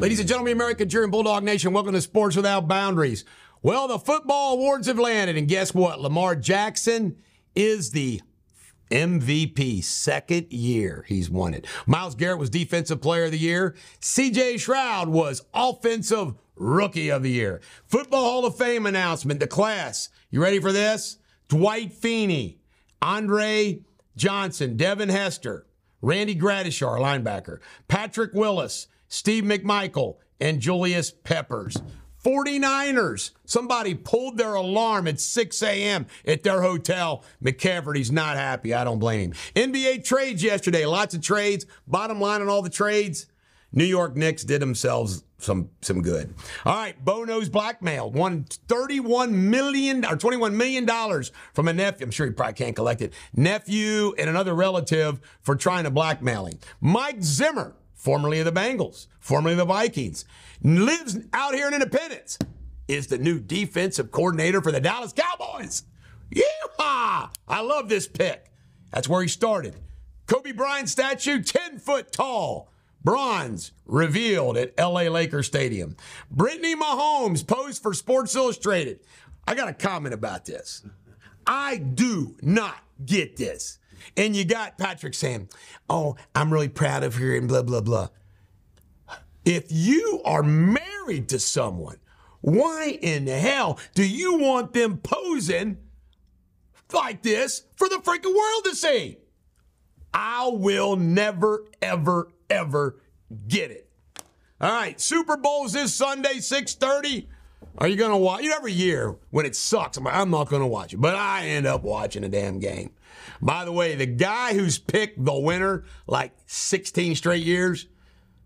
Ladies and gentlemen, American Cheering Bulldog Nation, welcome to Sports Without Boundaries. Well, the football awards have landed, and guess what? Lamar Jackson is the MVP, second year he's won it. Myles Garrett was Defensive Player of the Year. CJ Stroud was Offensive Rookie of the Year. Football Hall of Fame announcement, the class. You ready for this? Dwight Freeney, Andre Johnson, Devin Hester, Randy Gradishar, linebacker, Patrick Willis, Steve McMichael, and Julius Peppers. 49ers. Somebody pulled their alarm at 6 a.m. at their hotel. McCafferty's not happy. I don't blame him. NBA trades yesterday. Lots of trades. Bottom line on all the trades. New York Knicks did themselves some some good. All right, Bo knows blackmailed, won 31 million or 21 million dollars from a nephew. I'm sure he probably can't collect it. Nephew and another relative for trying to blackmail him. Mike Zimmer formerly of the Bengals, formerly of the Vikings, lives out here in Independence, is the new defensive coordinator for the Dallas Cowboys. Yeehaw! I love this pick. That's where he started. Kobe Bryant statue, 10 foot tall. Bronze revealed at LA Lakers Stadium. Brittany Mahomes posed for Sports Illustrated. I got a comment about this. I do not get this. And you got Patrick saying, Oh, I'm really proud of her and blah, blah, blah. If you are married to someone, why in hell do you want them posing like this for the freaking world to see? I will never, ever, ever get it. All right, Super Bowl's this Sunday, 6:30. Are you gonna watch? You know, every year when it sucks, I'm like, I'm not gonna watch it, but I end up watching a damn game. By the way, the guy who's picked the winner like 16 straight years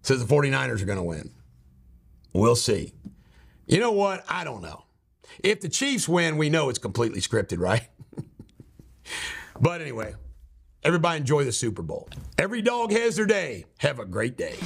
says the 49ers are gonna win. We'll see. You know what? I don't know. If the Chiefs win, we know it's completely scripted, right? but anyway, everybody enjoy the Super Bowl. Every dog has their day. Have a great day.